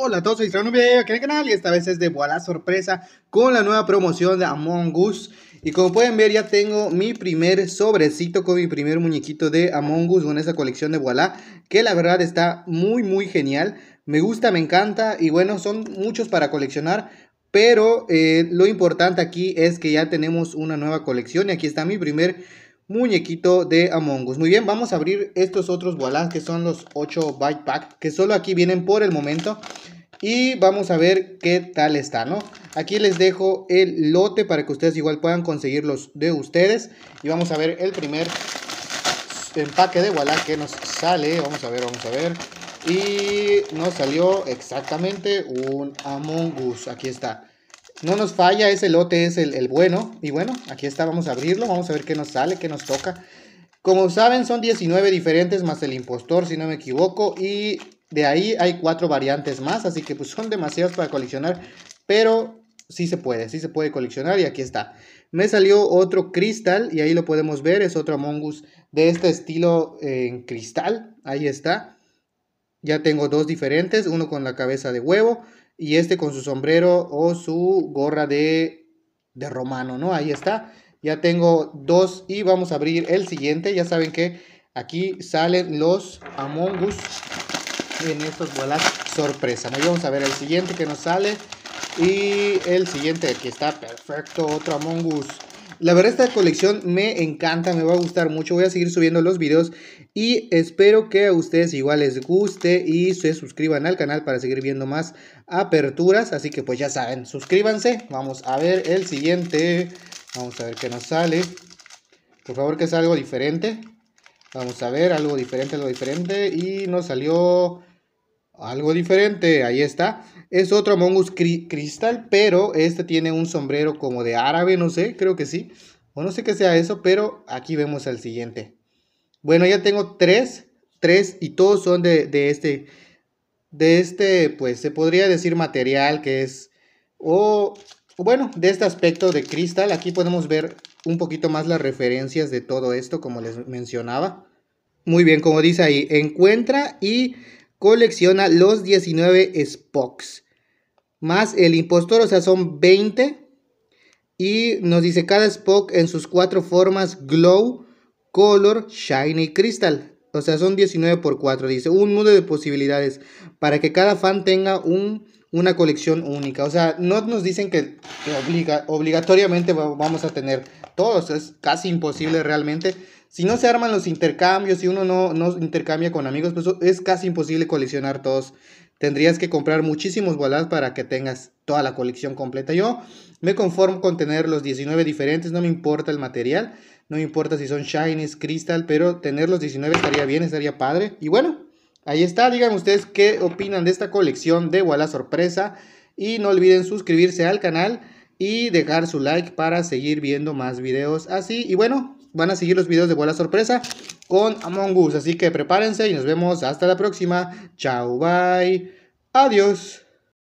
Hola a todos, soy un video aquí en el canal y esta vez es de Voilà Sorpresa con la nueva promoción de Among Us. Y como pueden ver ya tengo mi primer sobrecito con mi primer muñequito de Among Us con esa colección de Voilà que la verdad está muy muy genial, me gusta, me encanta y bueno son muchos para coleccionar pero eh, lo importante aquí es que ya tenemos una nueva colección y aquí está mi primer muñequito de Among Us. Muy bien, vamos a abrir estos otros voilà que son los 8 byte pack que solo aquí vienen por el momento. Y vamos a ver qué tal está, ¿no? Aquí les dejo el lote para que ustedes igual puedan conseguirlos de ustedes. Y vamos a ver el primer empaque de voilà que nos sale. Vamos a ver, vamos a ver. Y nos salió exactamente un Among Us. Aquí está. No nos falla, ese lote es el, bueno. Y bueno, aquí está, vamos a abrirlo, vamos a ver qué nos sale, qué nos toca. Como saben, son 19 diferentes más el impostor, si no me equivoco. Y de ahí hay cuatro variantes más, así que pues son demasiados para coleccionar. Pero sí se puede, sí se puede coleccionar y aquí está. Me salió otro cristal y ahí lo podemos ver, es otro Among Us de este estilo en cristal. Ahí está. Ya tengo dos diferentes, uno con la cabeza de huevo y este con su sombrero o su gorra de, de romano, ¿no? Ahí está. Ya tengo dos y vamos a abrir el siguiente. Ya saben que aquí salen los Among Us en estos bolas sorpresa. ¿no? vamos a ver el siguiente que nos sale. Y el siguiente aquí está perfecto, otro Among Us. La verdad esta colección me encanta, me va a gustar mucho. Voy a seguir subiendo los videos y espero que a ustedes igual les guste y se suscriban al canal para seguir viendo más aperturas. Así que pues ya saben, suscríbanse. Vamos a ver el siguiente. Vamos a ver qué nos sale. Por favor que sea algo diferente. Vamos a ver algo diferente, algo diferente. Y nos salió algo diferente. Ahí está. Es otro Among Us Crystal, pero este tiene un sombrero como de árabe, no sé, creo que sí. O no sé qué sea eso, pero aquí vemos el siguiente. Bueno, ya tengo tres, tres y todos son de, de este, de este, pues se podría decir material que es, o bueno, de este aspecto de cristal. Aquí podemos ver un poquito más las referencias de todo esto, como les mencionaba. Muy bien, como dice ahí, encuentra y colecciona los 19 Spocks. Más el impostor, o sea, son 20. Y nos dice cada Spock en sus cuatro formas Glow, Color, Shiny Crystal. O sea, son 19 por 4. Dice un mundo de posibilidades para que cada fan tenga un, una colección única. O sea, no nos dicen que, obliga, obligatoriamente vamos a tener todos. Es casi imposible realmente. Si no se arman los intercambios, si uno no, no intercambia con amigos, pues es casi imposible coleccionar todos. Tendrías que comprar muchísimos bolas para que tengas toda la colección completa. Yo me conformo con tener los 19 diferentes, no me importa el material, no me importa si son shinies, crystal, pero tener los 19 estaría bien, estaría padre. Y bueno, ahí está, digan ustedes qué opinan de esta colección de Walla Sorpresa. Y no olviden suscribirse al canal y dejar su like para seguir viendo más videos así. Y bueno, van a seguir los videos de Bola Sorpresa con Among Us. Así que prepárense y nos vemos hasta la próxima. Chao, bye. Adiós.